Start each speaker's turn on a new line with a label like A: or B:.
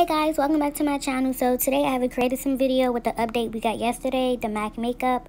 A: Hey guys, welcome back to my channel. So today I have Create a Sim video with the update we got yesterday, the MAC makeup.